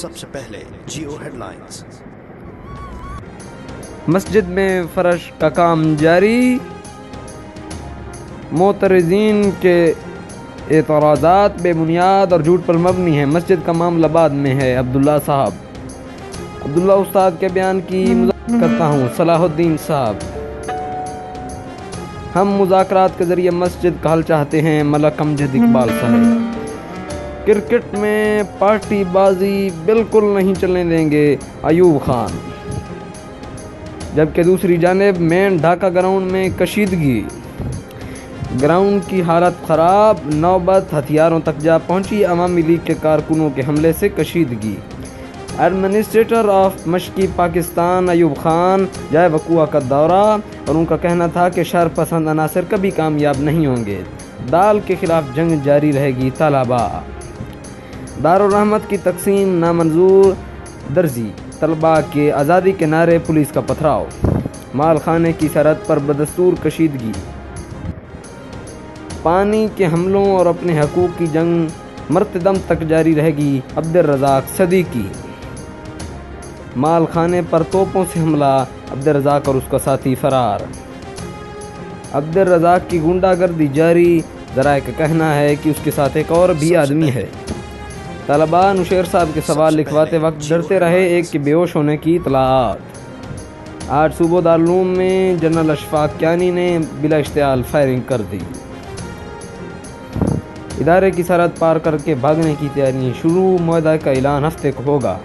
سب سے پہلے Jio head lines مسجد میں فرش کا کام جاری۔ موترزین کے اعتراضات بے بنیاد اور جھوٹ پر مبنی ہیں۔ مسجد کا معاملہ بعد میں ہے۔ عبداللہ صاحب۔ عبداللہ استاد کے بیان کی مذاکرات کرتا ہوں۔ صلاح الدین صاحب۔ ہم مذاکرات کے ذریعے مسجد کا حل چاہتے ہیں۔ ملک امجد اقبال صاحب۔ کرکٹ میں پارٹی بازی بالکل نہیں چلنے دیں گے ایوب خان۔ جبکہ دوسری جانب مین ڈھاکہ گراؤنڈ میں کشیدگی۔ گراؤنڈ کی حالت خراب، نوبت ہتھیاروں تک جا پہنچی۔ عوامی لیگ کے کارکنوں کے حملے سے کشیدگی۔ ایڈمنسٹریٹر آف مشکی پاکستان ایوب خان جائے وقوع کا دورہ۔ اور ان کا کہنا تھا کہ شر پسند عناصر کبھی کامیاب نہیں ہوں گے۔ دال کے خلاف جنگ جاری رہے گی طلبا دارالرحمت کی تقسیم نامنظور درزی، طلباء کے آزادی کے نعرے پولیس کا پتھراؤ، مال خانے کی سرحد پر بدستور کشیدگی۔ پانی کے حملوں اور اپنے حقوق کی جنگ مرتدم تک جاری رہے گی عبد الرزاق صدیقی۔ مال خانے پر توپوں سے حملہ عبد الرزاق اور اس کا ساتھی فرار۔ عبد الرزاق کی گنڈا گردی جاری، ذرائع کا کہنا ہے کہ اس کے ساتھ ایک اور بھی آدمی ہے۔ طلباء نشیر صاحب کے سوال لکھواتے وقت ڈرتے رہے ایک کے بیوش ہونے کی اطلاعات۔ آج صوبہ دارالعلوم میں جنرل اشفاق کیانی نے بلا اشتعال فائرنگ کر دی۔ ادارے کی سرحد پار کر کے بھاگنے کی تیاری شروع، معاہدہ کا اعلان ہفتے کو ہوگا۔